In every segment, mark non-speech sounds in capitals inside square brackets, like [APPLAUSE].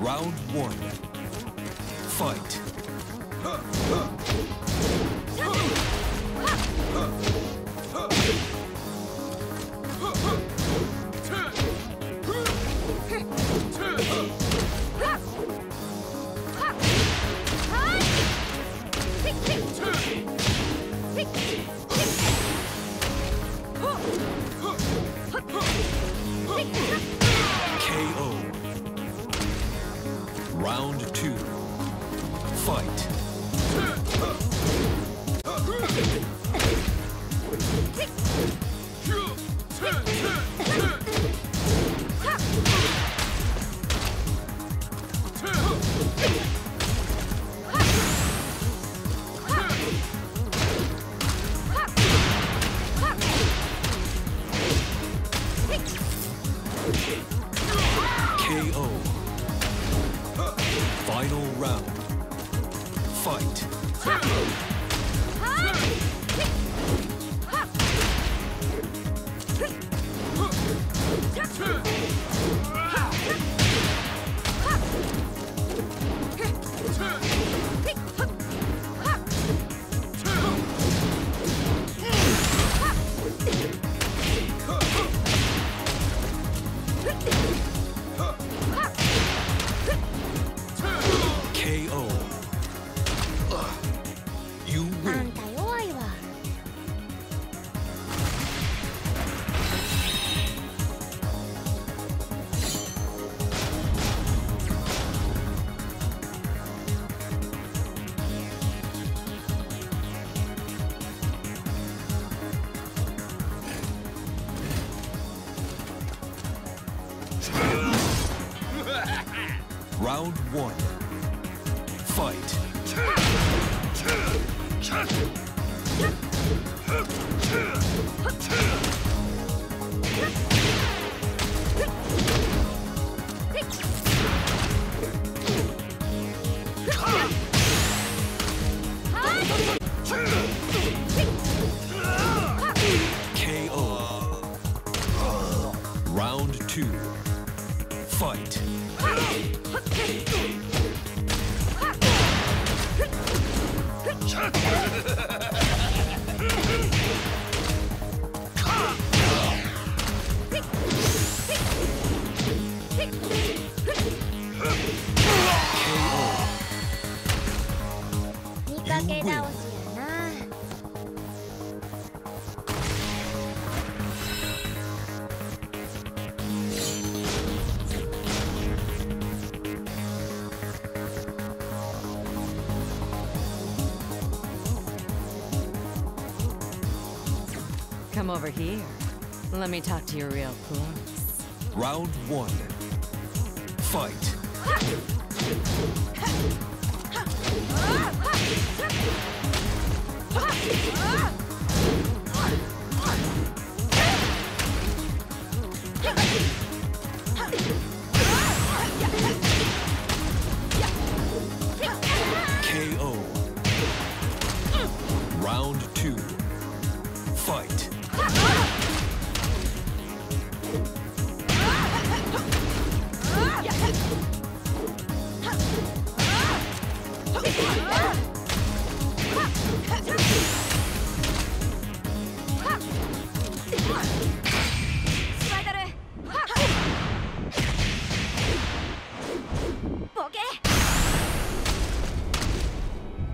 Round one. Fight. Final round. Fight. KO. One. Ah! Come over here. Let me talk to you real close. Round one. Fight. [LAUGHS]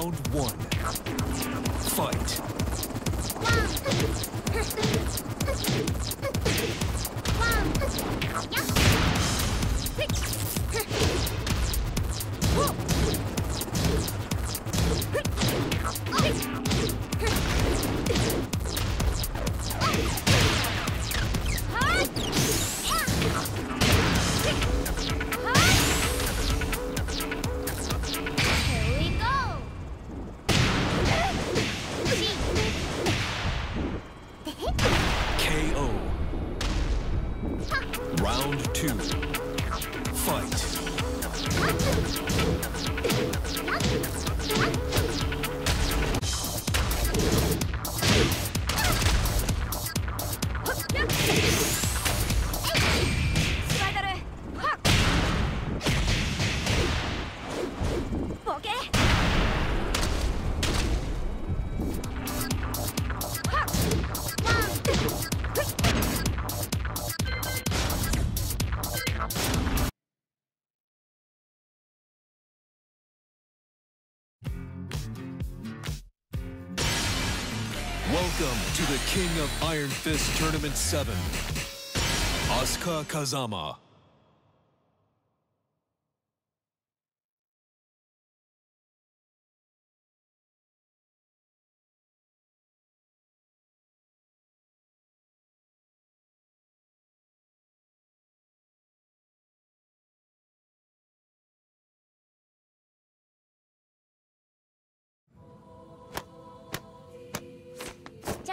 Round one. Fight. Here Welcome to the King of Iron Fist Tournament 7. Asuka Kazama. ¡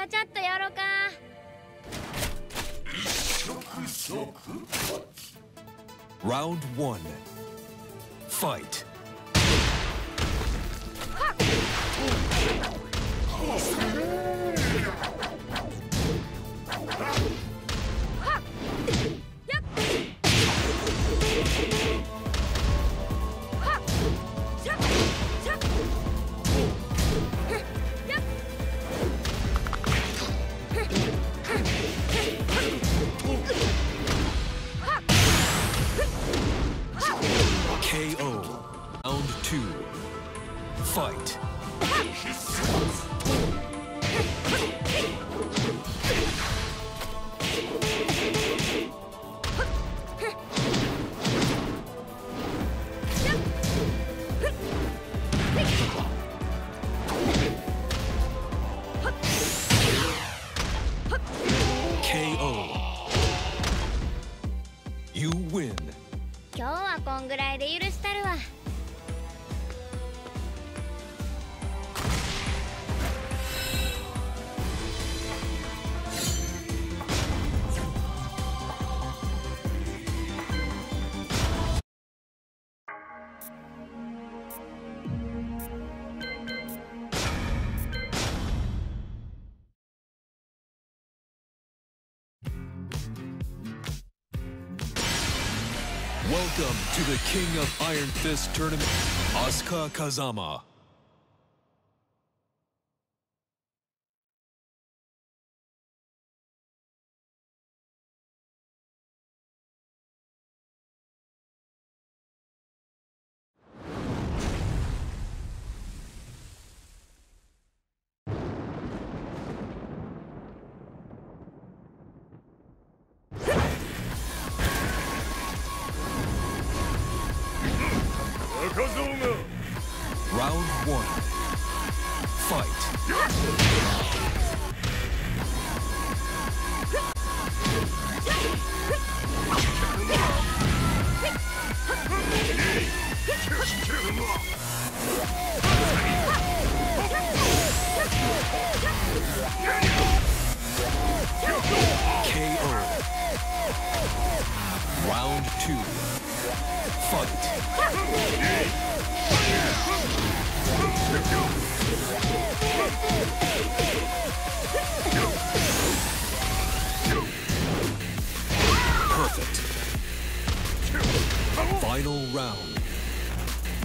ちょっとやろうか。一即発。Round 1 Fight. Welcome to the King of Iron Fist Tournament, Asuka Kazama. Round one. Final round.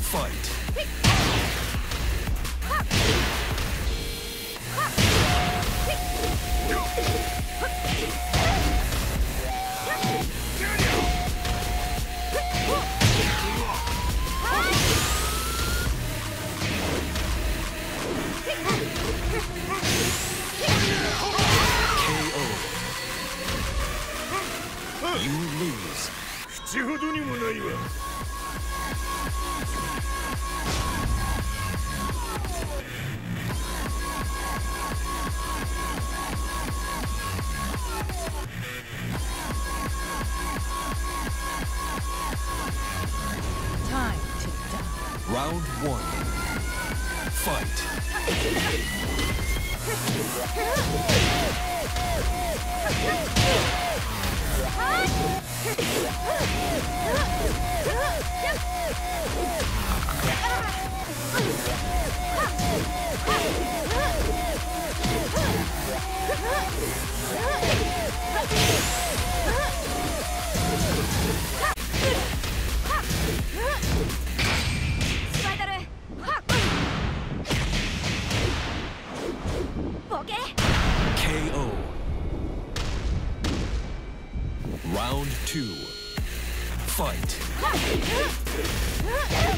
Fight. Ha! [LAUGHS] Round one. Fight. Huh?